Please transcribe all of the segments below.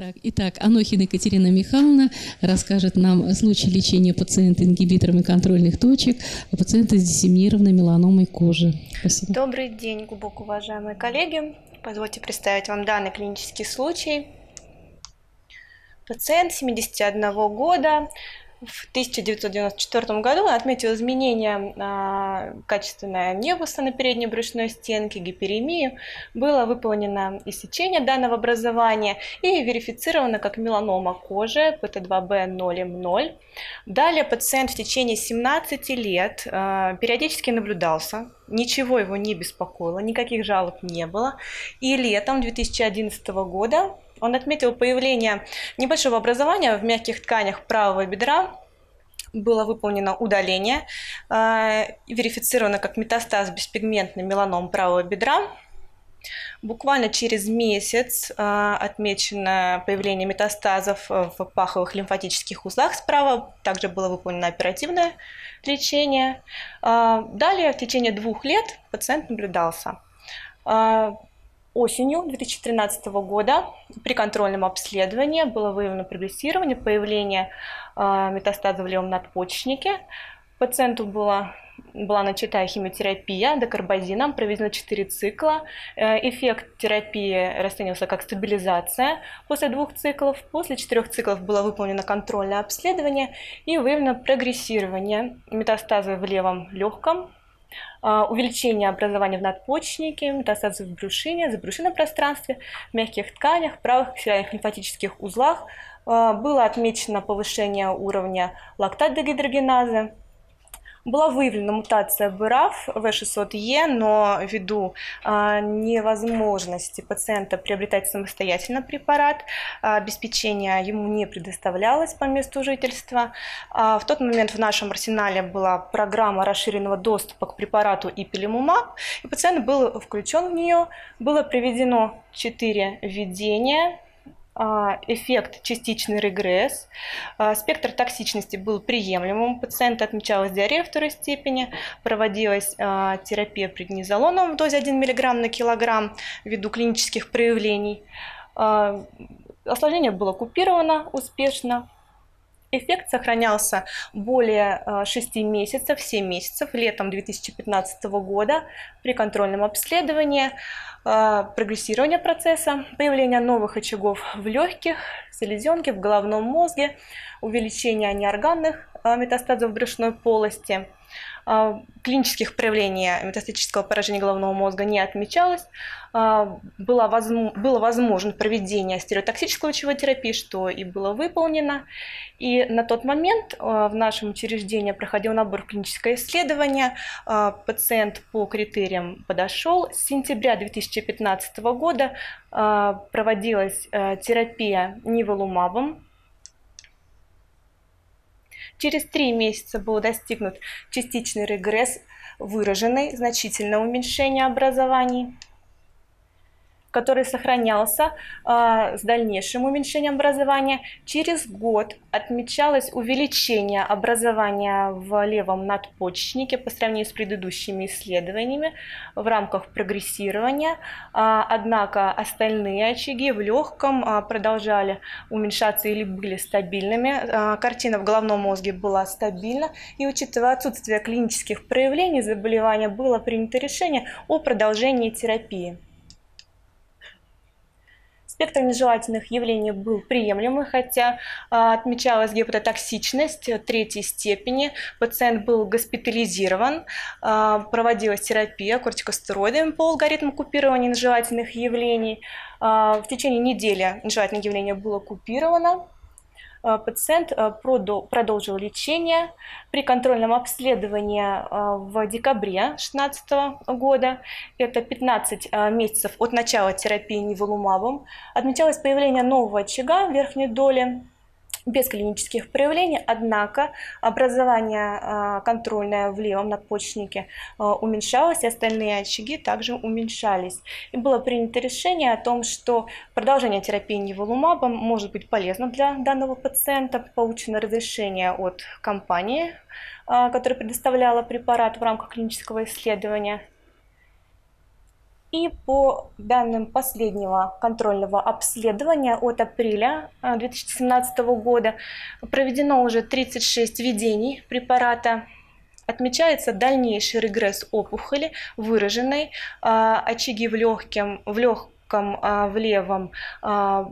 Так, итак, Анохина Екатерина Михайловна расскажет нам о случае лечения пациента ингибиторами контрольных точек, а пациента с диссеминированной меланомой кожи. Спасибо. Добрый день, глубоко уважаемые коллеги. Позвольте представить вам данный клинический случай. Пациент 71 года в 1994 году отметил изменения а, качественное невуса на передней брюшной стенке, гиперемию. Было выполнено иссечение данного образования и верифицировано как меланома кожи ПТ2Б 0М0. Далее пациент в течение 17 лет а, периодически наблюдался, ничего его не беспокоило, никаких жалоб не было. И летом 2011 года он отметил появление небольшого образования в мягких тканях правого бедра, было выполнено удаление, э, верифицировано как метастаз беспигментный меланом правого бедра. Буквально через месяц э, отмечено появление метастазов в паховых лимфатических узлах справа. Также было выполнено оперативное лечение. Э, далее в течение двух лет пациент наблюдался. Осенью 2013 года при контрольном обследовании было выявлено прогрессирование, появление э, метастаза в левом надпочечнике. Пациенту была, была начата химиотерапия декарбазином, проведено 4 цикла. Э, эффект терапии расценивался как стабилизация после двух циклов. После четырех циклов было выполнено контрольное обследование и выявлено прогрессирование метастаза в левом легком, а, увеличение образования в надпочечнике, метастазы в брюшине, забрюшинном пространстве, мягких тканях, правых ксилярных лимфатических узлах. А, было отмечено повышение уровня лактат-дегидрогеназы, была выявлена мутация БРАФ В600Е, но ввиду а, невозможности пациента приобретать самостоятельно препарат, обеспечение ему не предоставлялось по месту жительства. А, в тот момент в нашем арсенале была программа расширенного доступа к препарату Ипилимумаб, и пациент был включен в нее. Было проведено 4 введения эффект частичный регресс. А, спектр токсичности был приемлемым. У пациента отмечалась диарея второй степени, проводилась а, терапия преднизолоном в дозе 1 мг на килограмм ввиду клинических проявлений. Осложнение было купировано успешно. Эффект сохранялся более 6 месяцев, 7 месяцев, летом 2015 года при контрольном обследовании, а, прогрессирование процесса, появление новых очагов в легких, селезенке, в головном мозге, увеличение неорганных а, метастазов брюшной полости – клинических проявлений метастатического поражения головного мозга не отмечалось. А, было, возможно, было возможно проведение стереотоксической лучевой терапии, что и было выполнено. И на тот момент а, в нашем учреждении проходил набор в клиническое исследование. Пациент по критериям подошел. С сентября 2015 года проводилась терапия ниволумабом Через три месяца был достигнут частичный регресс, выраженный значительное уменьшение образований который сохранялся э, с дальнейшим уменьшением образования. Через год отмечалось увеличение образования в левом надпочечнике по сравнению с предыдущими исследованиями в рамках прогрессирования. Э, однако остальные очаги в легком э, продолжали уменьшаться или были стабильными. Э, картина в головном мозге была стабильна. И учитывая отсутствие клинических проявлений заболевания, было принято решение о продолжении терапии. Спектр нежелательных явлений был приемлемый, хотя а, отмечалась гепатотоксичность третьей степени. Пациент был госпитализирован, а, проводилась терапия кортикостероидами по алгоритму купирования нежелательных явлений. А, в течение недели нежелательное явление было купировано. Э, пациент э, продолжил лечение при контрольном обследовании э, в декабре 2016 года. Это 15 месяцев от начала терапии неволумабом. Отмечалось появление нового очага в верхней доли без клинических проявлений, однако образование а, контрольное в левом надпочечнике а, уменьшалось, и остальные очаги также уменьшались. И было принято решение о том, что продолжение терапии неволумабом может быть полезно для данного пациента. Получено разрешение от компании, а, которая предоставляла препарат в рамках клинического исследования И по данным последнего контрольного обследования от апреля 2017 года проведено уже 36 введений препарата отмечается дальнейший регресс опухоли, выраженной, очаги в, легком, в легком в левом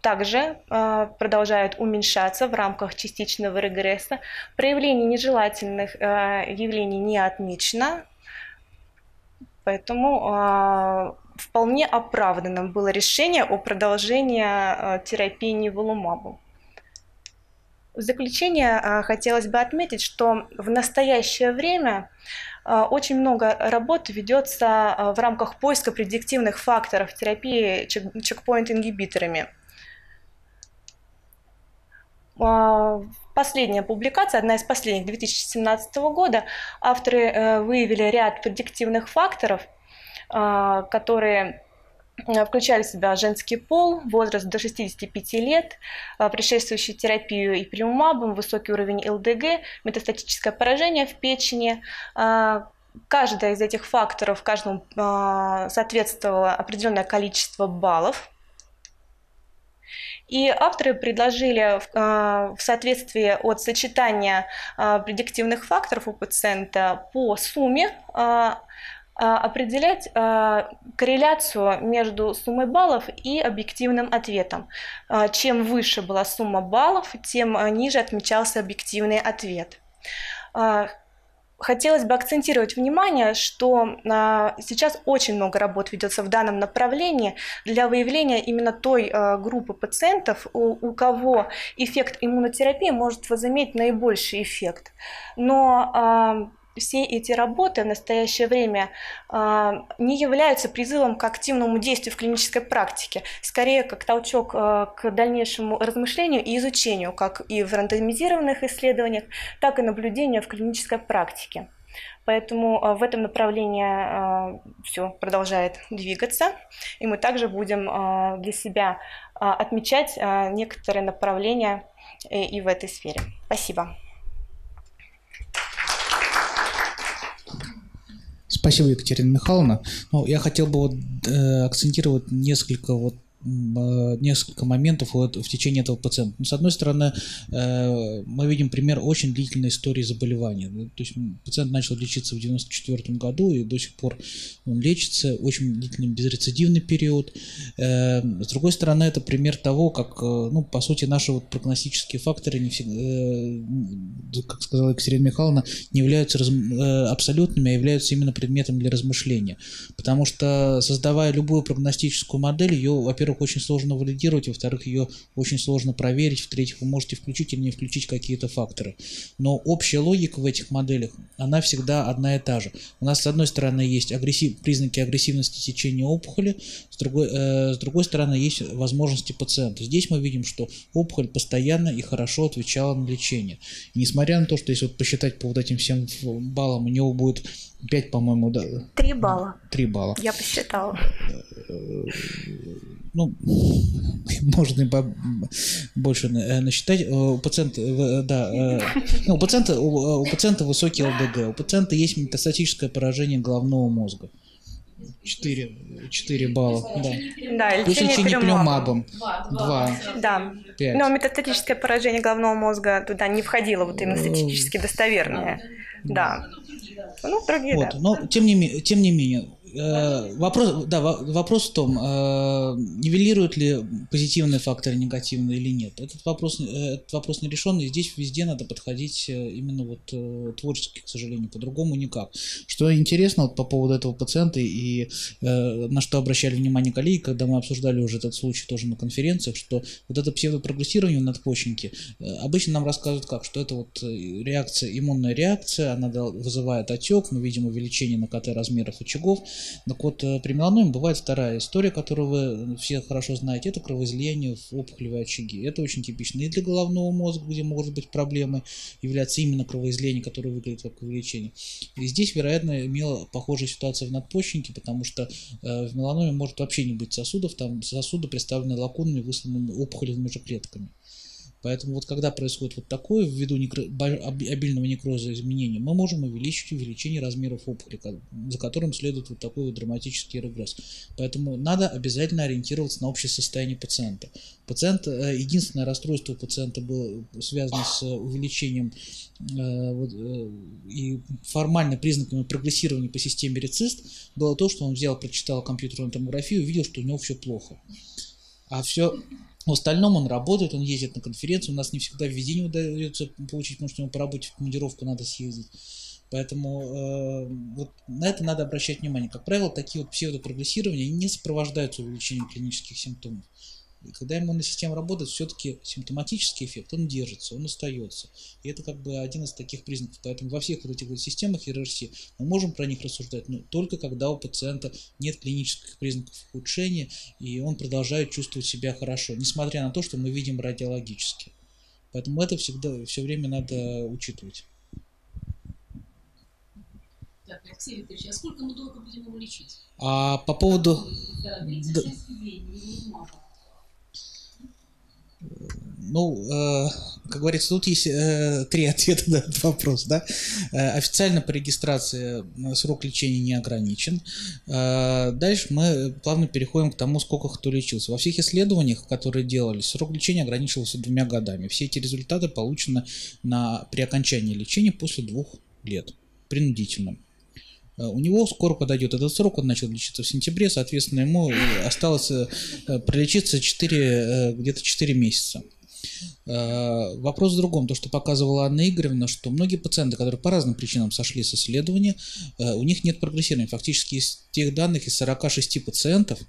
также продолжают уменьшаться в рамках частичного регресса. Проявление нежелательных явлений не отмечено, Поэтому э, вполне оправданным было решение о продолжении э, терапии неволумабом. В заключение э, хотелось бы отметить, что в настоящее время очень много работы ведется в рамках поиска предиктивных факторов терапии чекпоинт-ингибиторами. Последняя публикация, одна из последних 2017 года, авторы э, выявили ряд предиктивных факторов, э, которые э, включали в себя женский пол, возраст до 65 лет, предшествующий терапию и примумабом, высокий уровень ЛДГ, метастатическое поражение в печени. Каждая из этих факторов, каждому соответствовало определенное количество баллов и авторы предложили а, в соответствии от сочетания а, предиктивных факторов у пациента по сумме а, определять корреляцию между суммой баллов и объективным ответом. Чем выше была сумма баллов, тем ниже отмечался объективный ответ. Хотелось бы акцентировать внимание, что а, сейчас очень много работ ведется в данном направлении для выявления именно той а, группы пациентов, у, у кого эффект иммунотерапии может возыметь наибольший эффект. Но а, все эти работы в настоящее время э, не являются призывом к активному действию в клинической практике, скорее как толчок э, к дальнейшему размышлению и изучению, как и в рандомизированных исследованиях, так и наблюдению в клинической практике. Поэтому э, в этом направлении все продолжает двигаться, и мы также будем для себя отмечать некоторые направления э, и в этой сфере. Спасибо. Спасибо, Екатерина Михайловна. Ну, я хотел бы вот, э, акцентировать несколько вот несколько моментов в течение этого пациента. Ну, с одной стороны, э, мы видим пример очень длительной истории заболевания. То есть пациент начал лечиться в 1994 году и до сих пор он лечится, очень длительный безрецидивный период. Э, с другой стороны, это пример того, как, ну, по сути, наши вот прогностические факторы, не всегда, как сказала Екатерина Михайловна, не являются абсолютными, а являются именно предметом для размышления. Потому что, создавая любую прогностическую модель, ее, во-первых, во-первых, очень сложно валидировать, во-вторых, ее очень сложно проверить, в-третьих, вы можете включить или не включить какие-то факторы. Но общая логика в этих моделях, она всегда одна и та же. У нас, с одной стороны, есть агрессив... признаки агрессивности течения опухоли, с другой, э, с другой стороны, есть возможности пациента. Здесь мы видим, что опухоль постоянно и хорошо отвечала на лечение. И несмотря на то, что если вот посчитать по вот этим всем баллам, у него будет 5, по-моему, да? 3 балла. 3 балла. Я посчитала. Ну, можно больше э, насчитать. У пациента, э, да, э, ну, у пациента, у, у пациента высокий ЛДГ, у пациента есть метастатическое поражение головного мозга. 4, 4 балла, да. Да, лечение, Плюс лечение пневмабом. 2. Да. 5. Но метастатическое поражение головного мозга туда не входило, вот именно статистически достоверное. Да. Ну, другие, вот. да. Но тем не, тем не менее, Э, вопрос, да, вопрос в том, э, нивелируют ли позитивные факторы негативные или нет. Этот вопрос, э, этот вопрос не решен, и здесь везде надо подходить именно вот творчески, к сожалению, по-другому никак. Что интересно вот по поводу этого пациента и на что обращали внимание коллеги, когда мы обсуждали уже этот случай тоже на конференциях, что вот это псевдопрогрессирование надпочечники обычно нам рассказывают как, что это вот реакция, иммунная реакция, она вызывает отек, мы видим увеличение на КТ размеров очагов, так вот, э, при меланоме бывает вторая история, которую вы все хорошо знаете, это кровоизлияние в опухолевые очаги. Это очень типично и для головного мозга, где могут быть проблемы, является именно кровоизлияние, которое выглядит как увеличение. И здесь, вероятно, имела похожая ситуация в надпочечнике, потому что э, в меланоме может вообще не быть сосудов, там сосуды представлены лакунами, высланными опухолевыми же клетками. Поэтому вот когда происходит вот такое, ввиду некро... обильного некроза изменения, мы можем увеличить увеличение размеров опухоли, за которым следует вот такой вот драматический регресс. Поэтому надо обязательно ориентироваться на общее состояние пациента. Пациент, э, единственное расстройство пациента было связано с увеличением э, вот, э, и формально признаками прогрессирования по системе рецист, было то, что он взял, прочитал компьютерную томографию, увидел, что у него все плохо. А все в остальном он работает, он ездит на конференцию, у нас не всегда введение удается получить, потому что ему по работе в командировку надо съездить. Поэтому э, вот на это надо обращать внимание. Как правило, такие вот псевдопрогрессирования не сопровождаются увеличением клинических симптомов. И когда иммунная система работает, все-таки симптоматический эффект, он держится, он остается. И это как бы один из таких признаков. Поэтому во всех вот этих вот системах РРС мы можем про них рассуждать, но только когда у пациента нет клинических признаков ухудшения, и он продолжает чувствовать себя хорошо, несмотря на то, что мы видим радиологически. Поэтому это всегда, все время надо учитывать. Так, Алексей Викторович, а сколько мы долго будем его лечить? А по поводу... Да, 36 дней, ну, э, как говорится, тут есть э, три ответа на этот вопрос. Да? Э, официально по регистрации э, срок лечения не ограничен. Э, дальше мы плавно переходим к тому, сколько кто лечился. Во всех исследованиях, которые делались, срок лечения ограничивался двумя годами. Все эти результаты получены на, при окончании лечения после двух лет, принудительном. Э, у него скоро подойдет этот срок, он начал лечиться в сентябре, соответственно, ему осталось э, пролечиться 4, где-то 4 месяца. Э, вопрос в другом. То, что показывала Анна Игоревна, что многие пациенты, которые по разным причинам сошли с исследования, э, у них нет прогрессирования. Фактически из тех данных, из 46 пациентов,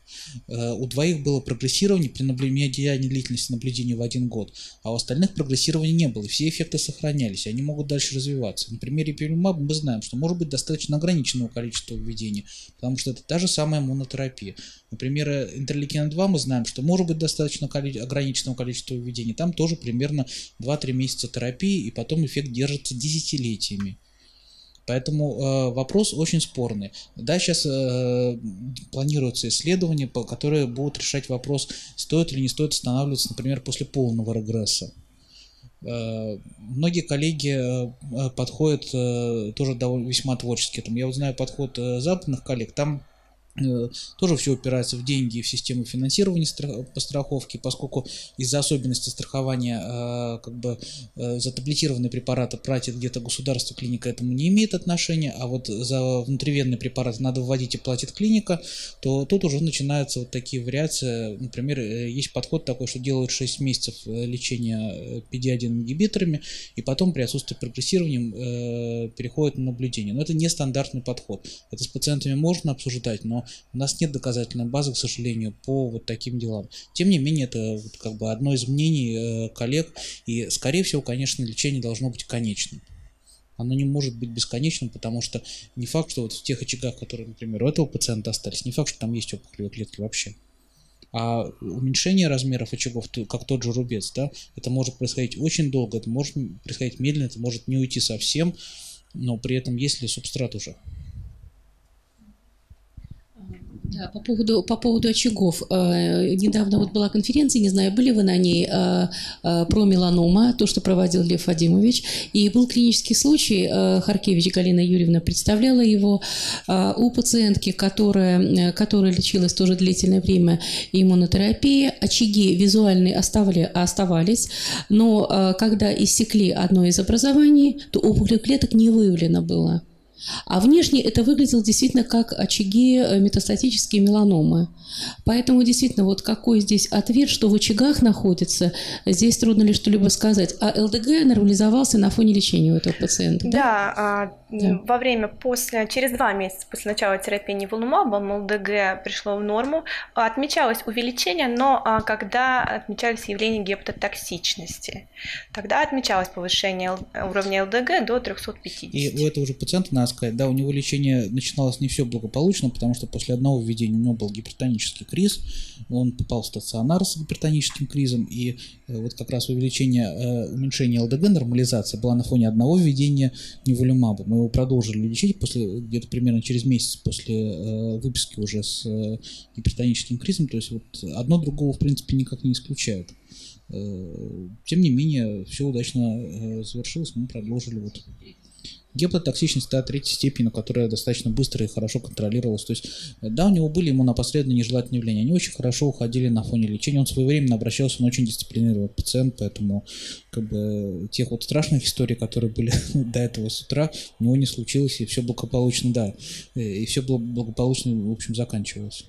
э, у двоих было прогрессирование при наблюдении длительности наблюдения в один год, а у остальных прогрессирования не было, и все эффекты сохранялись, они могут дальше развиваться. На примере пилюмаба мы знаем, что может быть достаточно ограниченного количества введений, потому что это та же самая монотерапия. Например, интерлейкина-2 мы знаем, что может быть достаточно ограниченного количества введений, там тоже примерно 2-3 месяца терапии, и потом эффект держится десятилетиями. Поэтому э, вопрос очень спорный. Да, сейчас э, планируются исследования, по, которые будут решать вопрос, стоит или не стоит останавливаться, например, после полного регресса. Э, многие коллеги э, подходят э, тоже довольно весьма творчески. Там, я вот знаю подход э, западных коллег, там Э, тоже все упирается в деньги и в систему финансирования по страховке, поскольку из-за особенностей страхования э, как бы э, за таблетированные препараты платит где-то государство, клиника этому не имеет отношения, а вот за внутривенные препараты надо вводить и платит клиника, то тут уже начинаются вот такие вариации. Например, есть подход такой, что делают 6 месяцев лечения PD-1 ингибиторами, и потом при отсутствии прогрессирования переходят на наблюдение. Но это не стандартный подход. Это с пациентами можно обсуждать, но у нас нет доказательной базы, к сожалению, по вот таким делам. Тем не менее, это вот как бы одно из мнений э, коллег, и, скорее всего, конечно, лечение должно быть конечным. Оно не может быть бесконечным, потому что не факт, что вот в тех очагах, которые, например, у этого пациента остались, не факт, что там есть опухолевые клетки вообще. А уменьшение размеров очагов, как тот же рубец, да, это может происходить очень долго, это может происходить медленно, это может не уйти совсем, но при этом есть ли субстрат уже. Да, по поводу, по поводу очагов. Э, недавно вот была конференция, не знаю, были вы на ней, э, э, про меланома, то, что проводил Лев Вадимович. И был клинический случай, Харкевич Галина Юрьевна представляла его, у пациентки, которая, которая лечилась тоже длительное время иммунотерапии. Очаги визуальные оставали, оставались, но когда иссекли одно из образований, то опухоль клеток не выявлено было. А внешне это выглядело действительно как очаги э, метастатические меланомы. Поэтому действительно, вот какой здесь ответ, что в очагах находится, здесь трудно ли что-либо сказать. А ЛДГ нормализовался на фоне лечения у этого пациента, да? Да, а, да. во время после, через два месяца после начала терапии неволумабом ЛДГ пришло в норму. Отмечалось увеличение, но а, когда отмечались явления гепатотоксичности, тогда отмечалось повышение уровня ЛДГ до 350. И у этого же пациента на сказать, да, у него лечение начиналось не все благополучно, потому что после одного введения у него был гипертонический криз, он попал в стационар с гипертоническим кризом, и э, вот как раз увеличение, э, уменьшение ЛДГ, нормализация была на фоне одного введения неволюмаба. Мы его продолжили лечить после где-то примерно через месяц после э, выписки уже с гипертоническим кризом, то есть вот одно другого в принципе никак не исключает. Тем не менее, все удачно завершилось, мы продолжили вот Геплотоксичность да, третьей степени, которая достаточно быстро и хорошо контролировалась. То есть, да, у него были ему непосредственно нежелательные явления. Они очень хорошо уходили на фоне лечения. Он своевременно обращался, он очень дисциплинированный пациент, поэтому как бы тех вот страшных историй, которые были до этого с утра, у него не случилось, и все благополучно, да, и все благополучно, в общем, заканчивалось.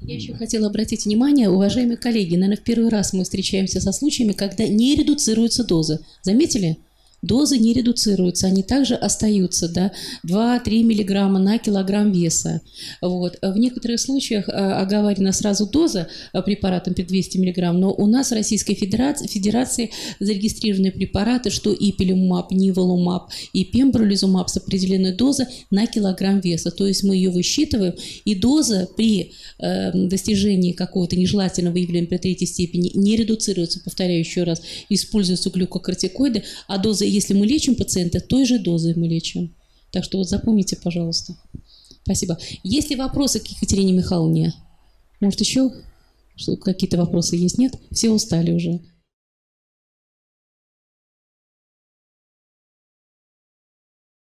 Я еще хотела обратить внимание, уважаемые коллеги, наверное, в первый раз мы встречаемся со случаями, когда не редуцируется доза. Заметили? Дозы не редуцируются, они также остаются, да, 2-3 миллиграмма на килограмм веса. Вот. В некоторых случаях а, оговорена сразу доза а, препаратом при 200 миллиграмм, но у нас в Российской Федерации, Федерации зарегистрированы препараты, что и пилюмаб, ниволумаб, и пембролизумаб с определенной дозой на килограмм веса. То есть мы ее высчитываем, и доза при э, достижении какого-то нежелательного явления при третьей степени не редуцируется, повторяю еще раз, используются глюкокортикоиды, а доза если мы лечим пациента, той же дозой мы лечим. Так что вот запомните, пожалуйста. Спасибо. Есть ли вопросы к Екатерине Михайловне? Может, еще какие-то вопросы есть? Нет? Все устали уже.